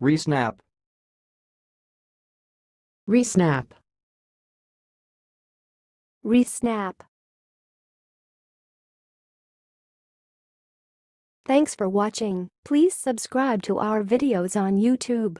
Resnap. Resnap. Resnap. Thanks for watching. Please subscribe to our videos on YouTube.